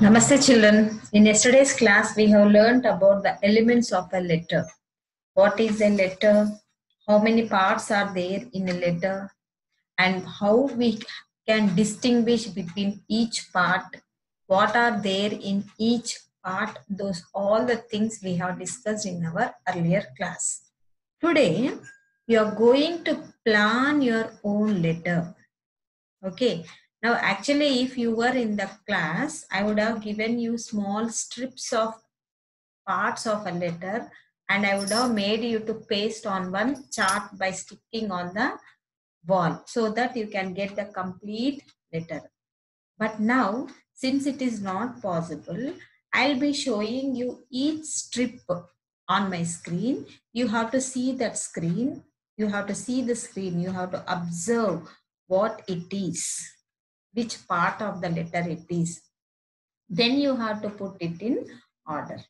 Namaste children. In yesterday's class, we have learnt about the elements of a letter. What is a letter? How many parts are there in a letter? And how we can distinguish between each part. What are there in each part? Those all the things we have discussed in our earlier class. Today, you are going to plan your own letter. Okay, now, actually, if you were in the class, I would have given you small strips of parts of a letter and I would have made you to paste on one chart by sticking on the wall so that you can get the complete letter. But now, since it is not possible, I'll be showing you each strip on my screen. You have to see that screen. You have to see the screen. You have to observe what it is which part of the letter it is. Then you have to put it in order.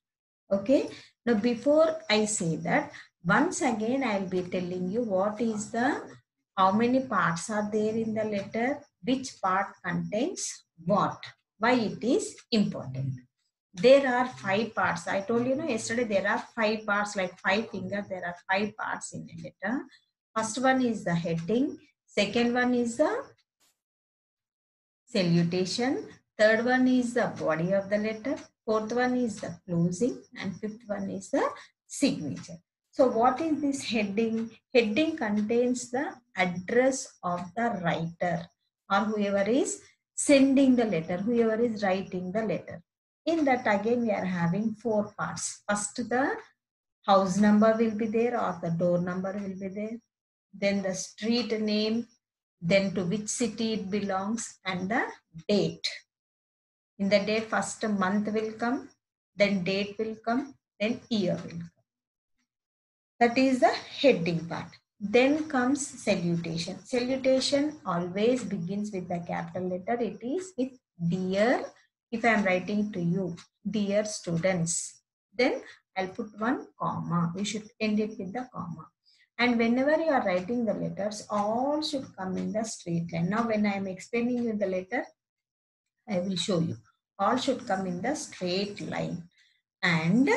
Okay. Now before I say that, once again I'll be telling you what is the, how many parts are there in the letter, which part contains what, why it is important. There are five parts. I told you know, yesterday there are five parts like five fingers. There are five parts in a letter. First one is the heading. Second one is the salutation. Third one is the body of the letter. Fourth one is the closing. And fifth one is the signature. So what is this heading? Heading contains the address of the writer or whoever is sending the letter, whoever is writing the letter. In that again we are having four parts. First the house number will be there or the door number will be there. Then the street name, then to which city it belongs and the date. In the day, first month will come, then date will come, then year will come. That is the heading part. Then comes salutation. Salutation always begins with the capital letter. It is with dear, if I am writing to you, dear students. Then I'll put one comma. We should end it with the comma. And whenever you are writing the letters, all should come in the straight line. Now, when I am explaining you the letter, I will show you. All should come in the straight line. And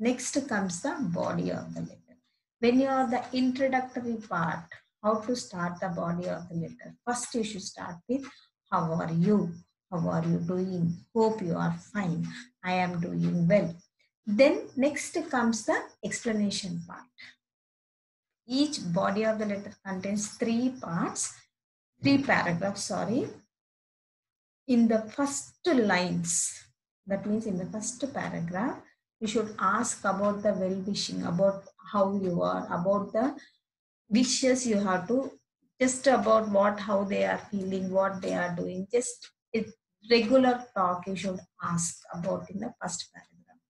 next comes the body of the letter. When you are the introductory part, how to start the body of the letter. First, you should start with how are you? How are you doing? Hope you are fine. I am doing well. Then next comes the explanation part each body of the letter contains three parts, three paragraphs, sorry. In the first lines, that means in the first paragraph, you should ask about the well-wishing, about how you are, about the wishes you have to, just about what, how they are feeling, what they are doing, just it, regular talk you should ask about in the first paragraph.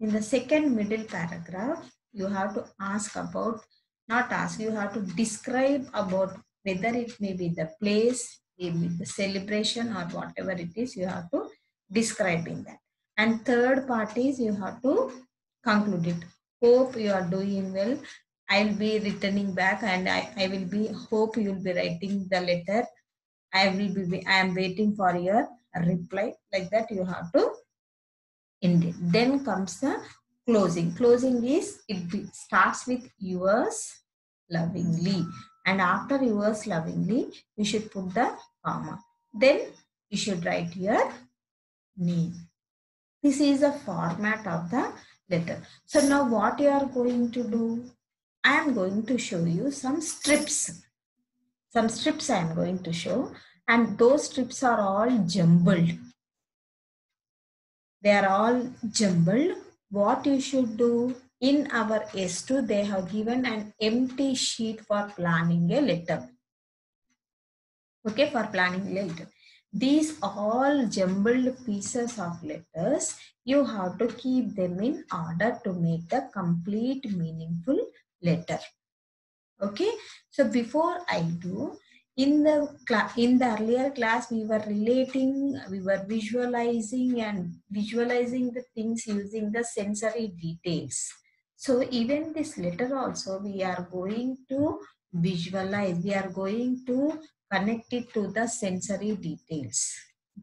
In the second middle paragraph, you have to ask about not ask you have to describe about whether it may be the place maybe the celebration or whatever it is you have to describe in that. And third part is you have to conclude it. Hope you are doing well. I'll be returning back and i, I will be hope you will be writing the letter. I will be i am waiting for your reply. Like that you have to end it. Then comes the closing. Closing is, it starts with yours lovingly. And after yours lovingly, you should put the comma. Then you should write your name. This is the format of the letter. So now what you are going to do? I am going to show you some strips. Some strips I am going to show. And those strips are all jumbled. They are all jumbled what you should do in our S2 they have given an empty sheet for planning a letter. Okay for planning a letter. These all jumbled pieces of letters you have to keep them in order to make the complete meaningful letter. Okay so before i do in the in the earlier class we were relating we were visualizing and visualizing the things using the sensory details so even this letter also we are going to visualize we are going to connect it to the sensory details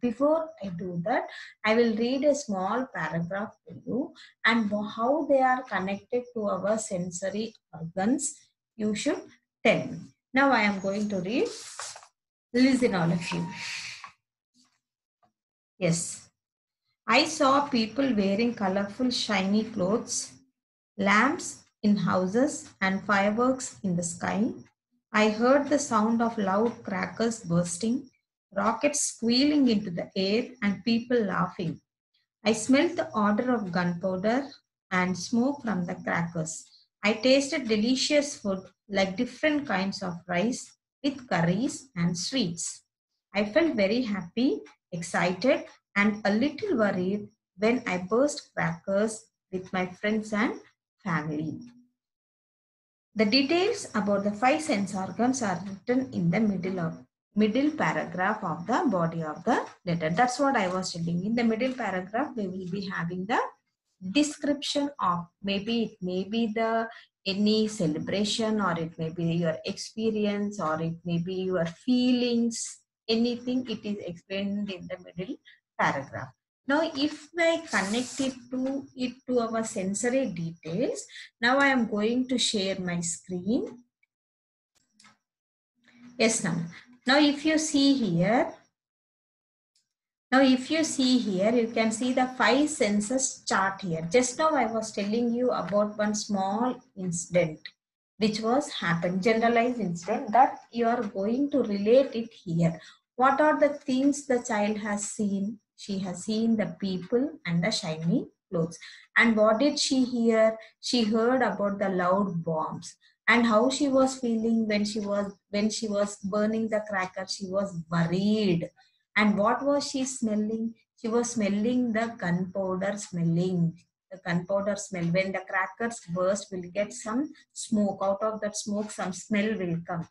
Before I do that, I will read a small paragraph to you and how they are connected to our sensory organs. You should tell me. Now I am going to read. Listen, all of you. Yes. I saw people wearing colorful, shiny clothes, lamps in houses, and fireworks in the sky. I heard the sound of loud crackers bursting, rockets squealing into the air, and people laughing. I smelled the odor of gunpowder and smoke from the crackers. I tasted delicious food like different kinds of rice with curries and sweets. I felt very happy, excited, and a little worried when I burst crackers with my friends and family. The details about the five sense organs are written in the middle of middle paragraph of the body of the letter. That's what I was telling. In the middle paragraph, we will be having the description of maybe it may be the any celebration or it may be your experience or it may be your feelings anything it is explained in the middle paragraph. Now if i connect it to it to our sensory details now i am going to share my screen. Yes now now if you see here now, if you see here, you can see the five senses chart here. Just now I was telling you about one small incident which was happened, generalized incident that you are going to relate it here. What are the things the child has seen? She has seen the people and the shiny clothes. And what did she hear? She heard about the loud bombs and how she was feeling when she was when she was burning the cracker. She was worried and what was she smelling? She was smelling the gunpowder smelling. The gunpowder smell. When the crackers burst, we'll get some smoke. Out of that smoke, some smell will come.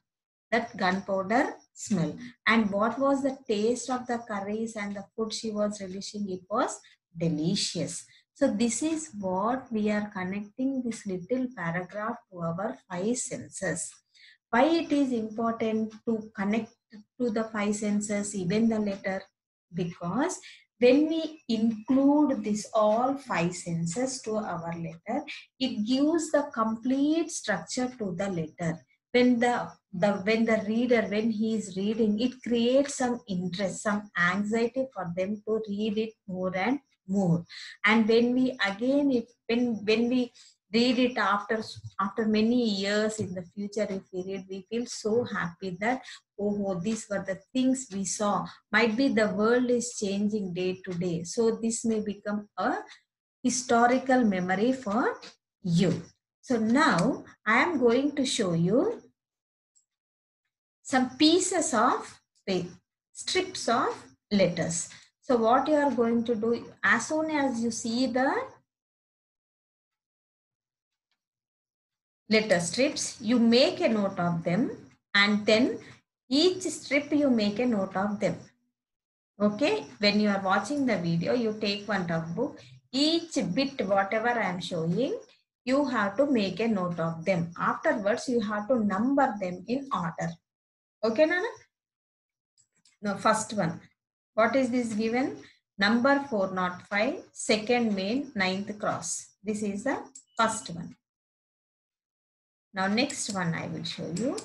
That gunpowder smell. And what was the taste of the curries and the food she was relishing? It was delicious. So this is what we are connecting this little paragraph to our five senses. Why it is important to connect to the five senses, even the letter, because when we include this all five senses to our letter, it gives the complete structure to the letter. When the, the when the reader, when he is reading, it creates some interest, some anxiety for them to read it more and more. And when we again, if when when we read it after after many years in the future if we read we feel so happy that oh, oh these were the things we saw. Might be the world is changing day to day. So this may become a historical memory for you. So now i am going to show you some pieces of strips of letters. So what you are going to do as soon as you see the letter strips, you make a note of them and then each strip you make a note of them. Okay, when you are watching the video, you take one rough book. Each bit, whatever I am showing, you have to make a note of them. Afterwards, you have to number them in order. Okay, Nana? Now, first one. What is this given? Number 405, second main, ninth cross. This is the first one. Now next one I will show you.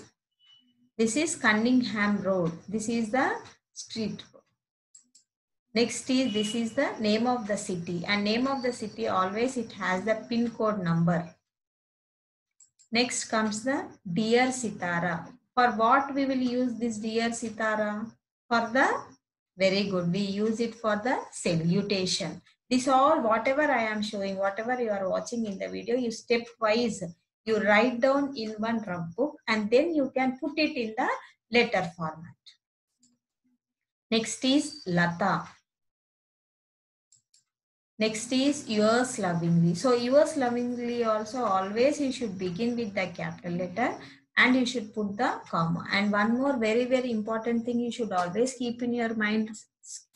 This is Cunningham Road. This is the street. Next is this is the name of the city and name of the city always it has the pin code number. Next comes the Dear Sitara. For what we will use this Dear Sitara? For the, very good, we use it for the salutation. This all, whatever I am showing, whatever you are watching in the video, you stepwise you write down in one rough book and then you can put it in the letter format. Next is Lata. Next is yours lovingly. So yours lovingly also always you should begin with the capital letter and you should put the comma. And one more very, very important thing you should always keep in your mind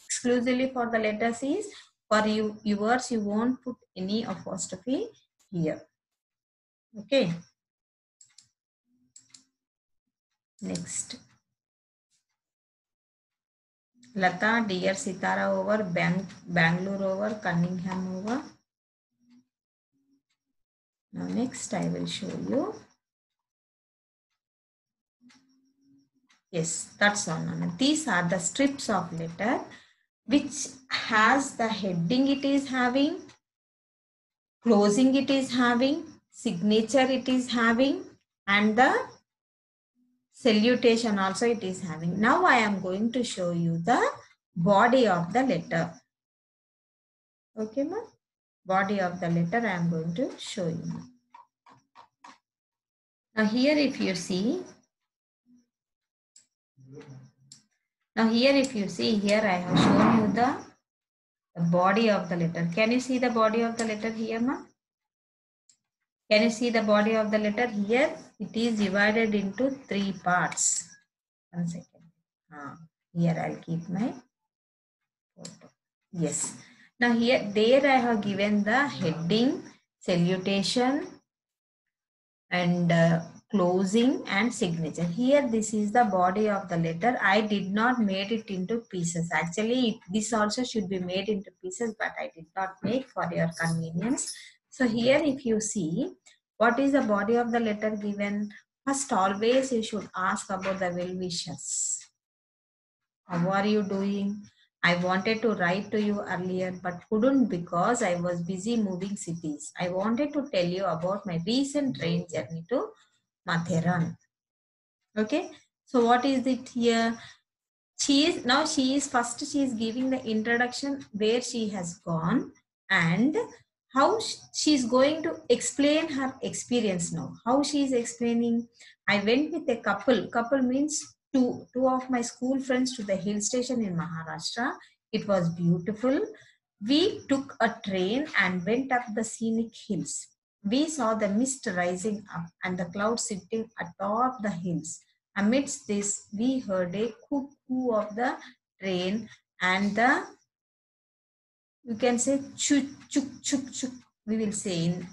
exclusively for the letters is for you yours you won't put any apostrophe here. Okay. Next. Lata, dear Sitara over, Bang, Bangalore over, Cunningham over. Now next I will show you. Yes, that's all. These are the strips of letter which has the heading it is having, closing it is having, signature it is having and the salutation also it is having. Now I am going to show you the body of the letter. Okay, ma? Body of the letter I am going to show you. Now here if you see, now here if you see here I have shown you the, the body of the letter. Can you see the body of the letter here ma? Can you see the body of the letter here? It is divided into three parts. One second. Ah, here I'll keep my photo. Yes. Now here, there I have given the heading, salutation, and uh, closing and signature. Here, this is the body of the letter. I did not made it into pieces. Actually, this also should be made into pieces, but I did not make for your convenience. So here, if you see, what is the body of the letter given? First, always you should ask about the well wishes. How are you doing? I wanted to write to you earlier, but couldn't because I was busy moving cities. I wanted to tell you about my recent train journey to Matheran. Okay, so what is it here? She is now she is first she is giving the introduction where she has gone and how she is going to explain her experience now. How she is explaining? I went with a couple. Couple means two, two of my school friends to the hill station in Maharashtra. It was beautiful. We took a train and went up the scenic hills. We saw the mist rising up and the clouds sitting atop the hills. Amidst this, we heard a cuckoo of the train and the you can say chuk chuk chuk chuk. We will say in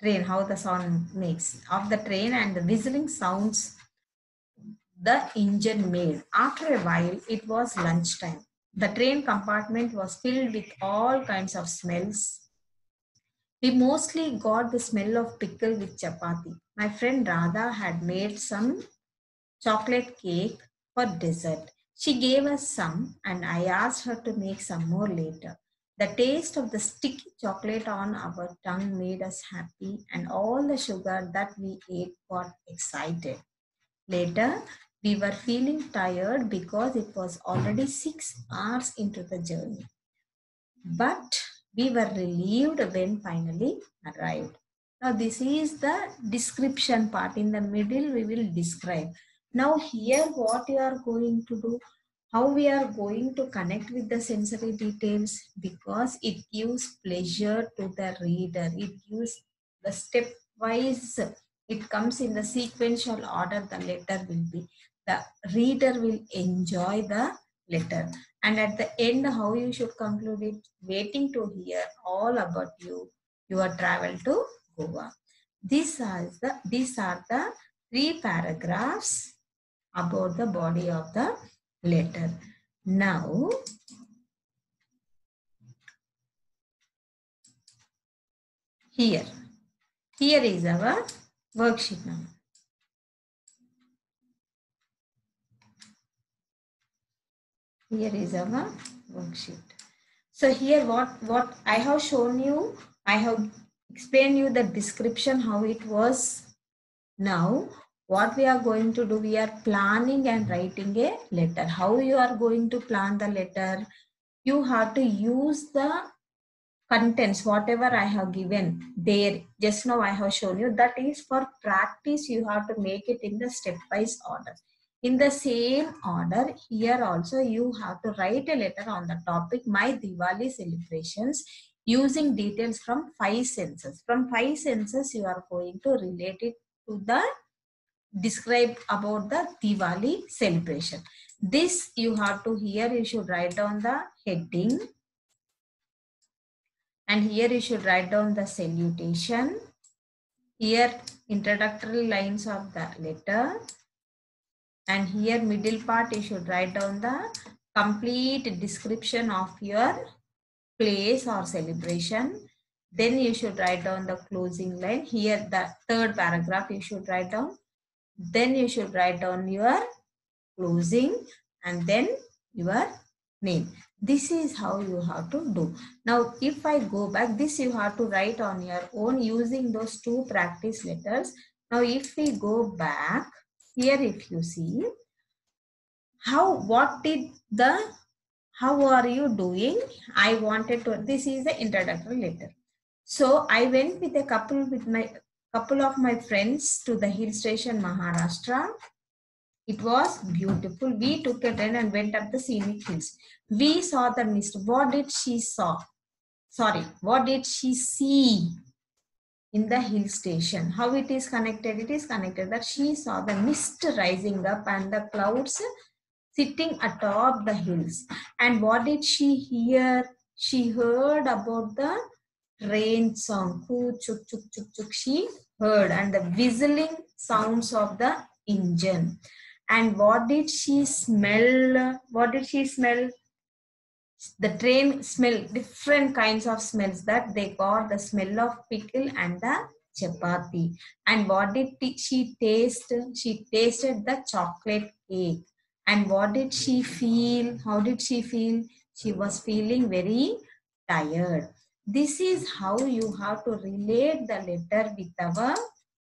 train how the sound makes. Of the train and the whistling sounds the engine made. After a while it was lunchtime. The train compartment was filled with all kinds of smells. We mostly got the smell of pickle with chapati. My friend radha had made some chocolate cake for dessert she gave us some, and I asked her to make some more later. The taste of the sticky chocolate on our tongue made us happy, and all the sugar that we ate got excited. Later, we were feeling tired because it was already six hours into the journey. But we were relieved when finally arrived. Now, this is the description part. In the middle, we will describe. Now here what you are going to do, how we are going to connect with the sensory details because it gives pleasure to the reader. It gives the stepwise, it comes in the sequential order the letter will be. The reader will enjoy the letter. And at the end, how you should conclude it, waiting to hear all about you, your travel to Goa. These are the, these are the three paragraphs about the body of the letter. Now, here, here is our worksheet now. Here is our worksheet. So here what, what I have shown you, I have explained you the description how it was. Now what we are going to do we are planning and writing a letter. How you are going to plan the letter? You have to use the contents whatever i have given there. Just now i have shown you. That is for practice. You have to make it in the stepwise order. In the same order here also you have to write a letter on the topic my diwali celebrations using details from five senses. From five senses you are going to relate it to the describe about the Diwali celebration. This you have to here you should write down the heading and here you should write down the salutation. Here introductory lines of the letter and here middle part you should write down the complete description of your place or celebration. Then you should write down the closing line. Here, the third paragraph you should write down. Then you should write down your closing and then your name. This is how you have to do. Now, if I go back, this you have to write on your own using those two practice letters. Now, if we go back, here if you see, how, what did the, how are you doing? I wanted to, this is the introductory letter. So, I went with a couple with my, couple of my friends to the hill station Maharashtra it was beautiful. We took a train and went up the scenic hills. We saw the mist. What did she saw? Sorry, what did she see in the hill station? How it is connected? It is connected that she saw the mist rising up and the clouds sitting atop the hills. And what did she hear? She heard about the rain song. Chuk, chuk, chuk, chuk. She heard and the whistling sounds of the engine. And what did she smell? What did she smell? The train smell different kinds of smells that they got the smell of pickle and the chapati. And what did she taste? She tasted the chocolate cake. And what did she feel? How did she feel? She was feeling very tired this is how you have to relate the letter with our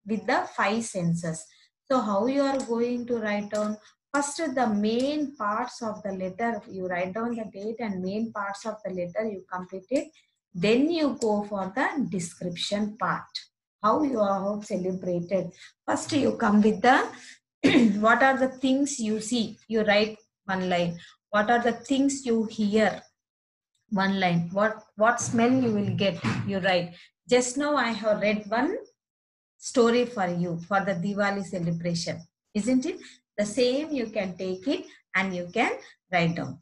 with the five senses so how you are going to write down? First, the main parts of the letter, you write down the date and main parts of the letter, you complete it. Then you go for the description part. How you are celebrated. First, you come with the, what are the things you see? You write one line. What are the things you hear? One line. What, what smell you will get? You write. Just now I have read one story for you for the Diwali celebration, isn't it? The same you can take it and you can write down.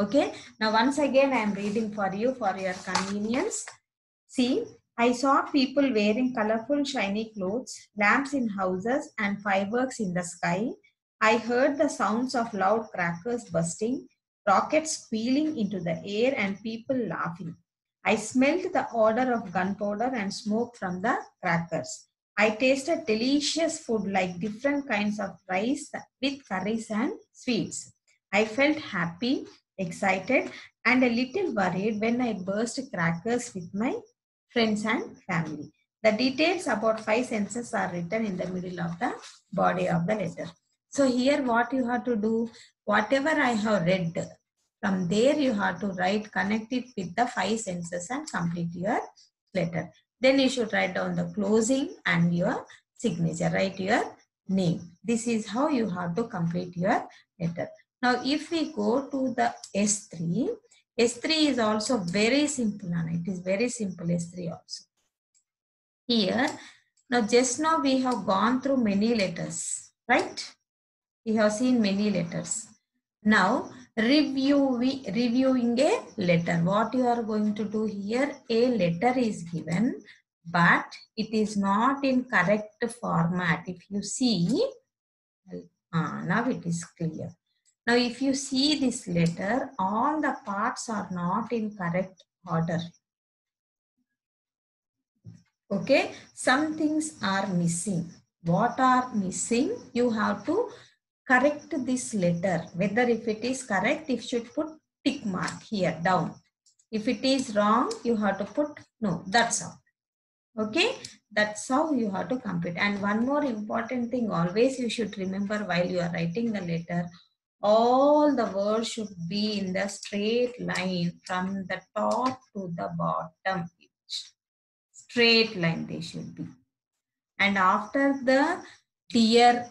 Okay. Now once again I am reading for you for your convenience. See, I saw people wearing colorful shiny clothes, lamps in houses and fireworks in the sky. I heard the sounds of loud crackers bursting, rockets squealing into the air and people laughing. I smelled the odor of gunpowder and smoke from the crackers. I tasted delicious food like different kinds of rice with curries and sweets. I felt happy, excited, and a little worried when I burst crackers with my friends and family. The details about five senses are written in the middle of the body of the letter. So here what you have to do, whatever I have read, from there you have to write, connect it with the five senses and complete your letter. Then you should write down the closing and your signature. Write your name. This is how you have to complete your letter. Now, if we go to the S3, S3 is also very simple and it is very simple S3 also. Here, now just now we have gone through many letters, right? We have seen many letters. Now, review, reviewing a letter. What you are going to do here, a letter is given, but it is not in correct format. If you see, uh, now it is clear. Now, if you see this letter, all the parts are not in correct order. Okay, some things are missing. What are missing? You have to correct this letter. Whether if it is correct, if you should put tick mark here down. If it is wrong, you have to put no, that's all. Okay, that's how you have to complete. And one more important thing, always you should remember while you are writing the letter, all the words should be in the straight line from the top to the bottom. Straight line they should be. And after the dear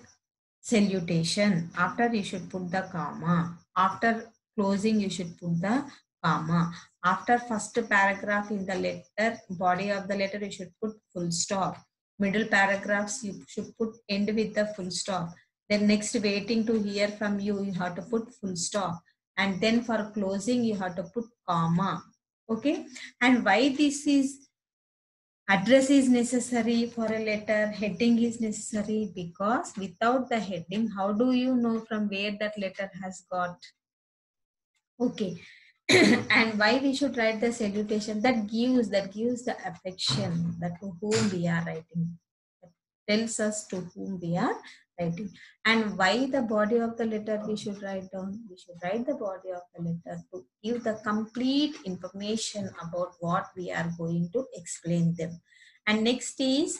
salutation. After you should put the comma. After closing you should put the comma. After first paragraph in the letter, body of the letter you should put full stop. Middle paragraphs you should put end with the full stop. Then next waiting to hear from you, you have to put full stop. And then for closing you have to put comma. Okay. And why this is address is necessary for a letter heading is necessary because without the heading how do you know from where that letter has got? Okay. and why we should write the salutation? That gives that gives the affection that to whom we are writing. That tells us to whom we are writing and why the body of the letter we should write down? We should write the body of the letter to give the complete information about what we are going to explain them. And next is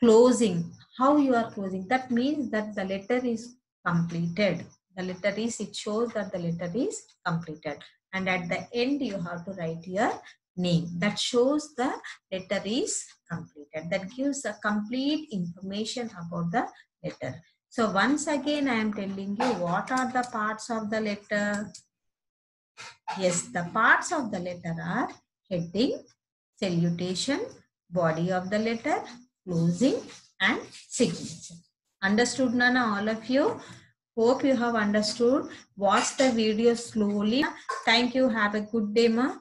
closing. How you are closing? That means that the letter is completed. The letter is it shows that the letter is completed. And at the end you have to write your name. That shows the letter is completed. That gives a complete information about the letter so once again i am telling you what are the parts of the letter yes the parts of the letter are heading salutation body of the letter closing and signature understood nana all of you Hope you have understood. Watch the video slowly. Thank you. Have a good day, ma.